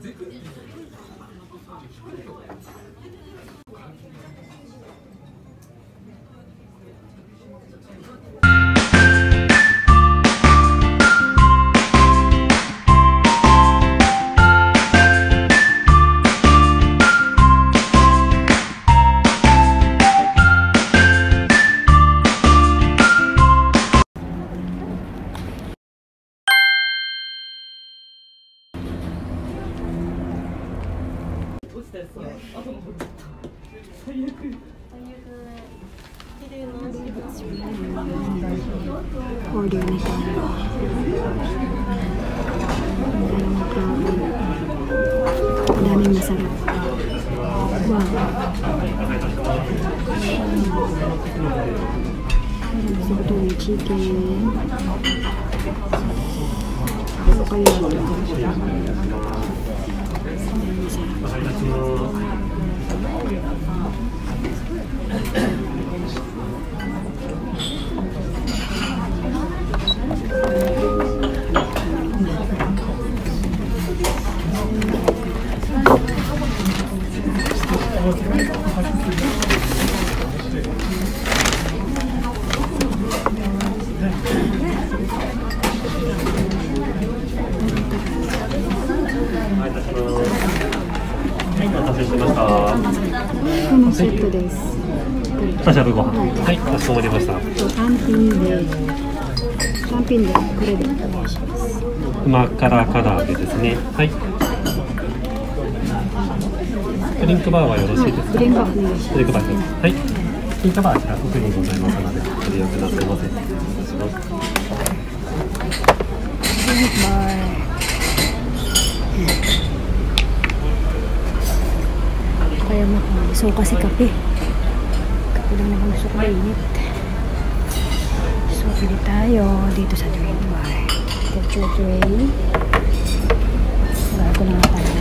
ゼクっていうのは、低いよ。Daming masarap. Wow. Soto may chicken. Ano kayo? Masarap. このセットです。スペシャルご飯。はい、かしこまりました。単品で、単品でこれでお願いします。旨辛唐揚げですね。はい。ドリンクバーはよろしいですか？グリーンバーお願いしドリンクバーです。はい。ドリンクバーあちら奥にございますので、ご利用くださいませ。失礼します。ます。Kaya mo So kasi kape. Kape lang naman gusto ko mainit. So pili tayo dito sa drink bar. Your tray. Bago na tayo.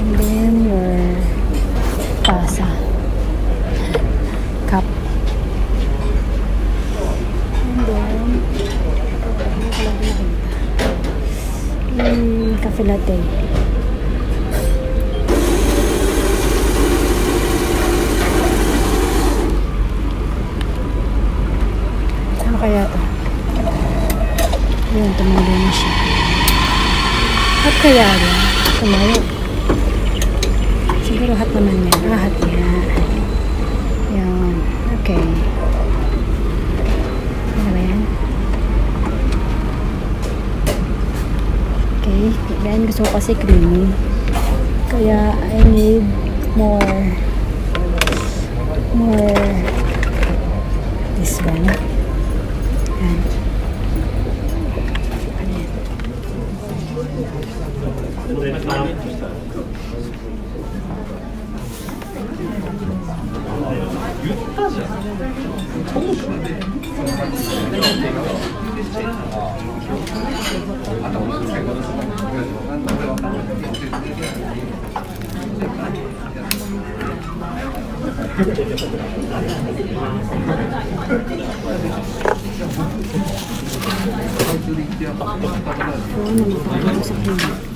And then your pasa. Cup. And then, pala Mm, cafe latte. kayaknya semuanya sini yan. Ah, lahatnya yang oke okay. Ano ba yan? Okay, yan gusto ko kasi creamy. Kaya I need more more this one. Later. はい。ソースなしでいいと。ソースも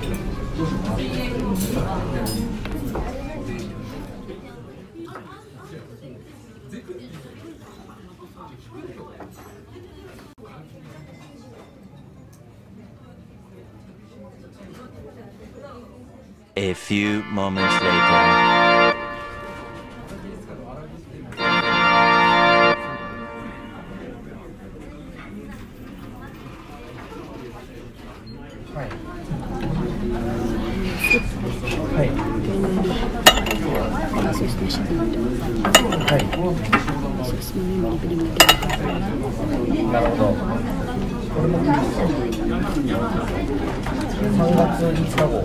A few moments later. Right. れば。なるほど。これも3月5日号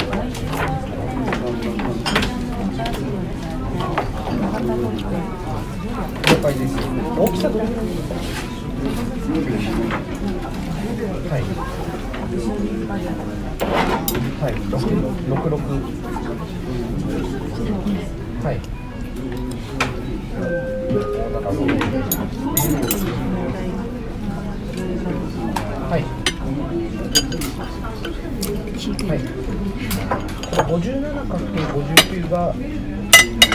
了解です大きさどれはいはい六六六。はい。はい。はい。これ五十七かけ五十九が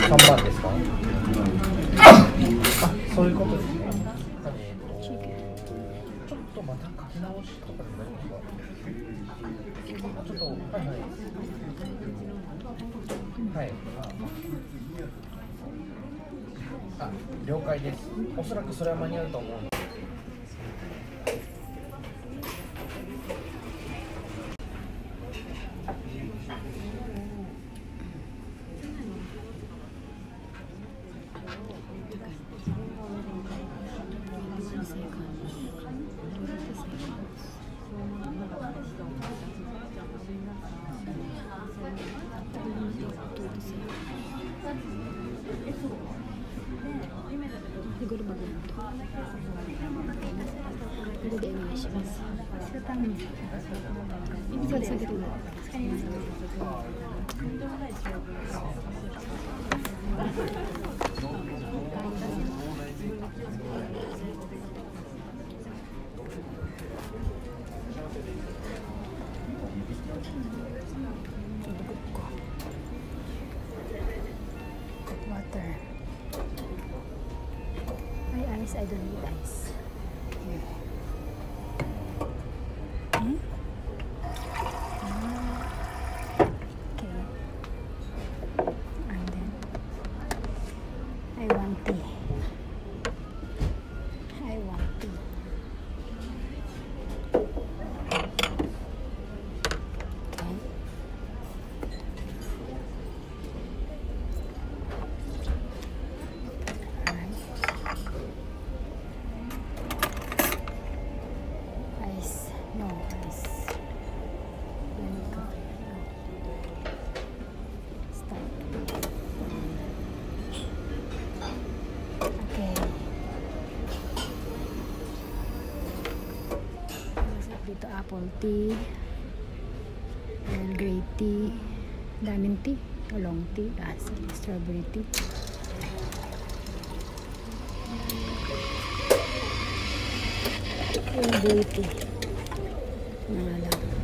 三番ですか？あそういうことですね。えっとちょっとまた書き直しとかで大丈夫ですか？ょっとはい。はい。はい。あ了解です。おそらくそれは間に合うと思うんで。れでお願いしますそうです下げてください water I ice I don't need ice apple tea. Earl Grey tea. Daming tea. Long tea. Sige, strawberry tea. Yung beauty. Mga lang.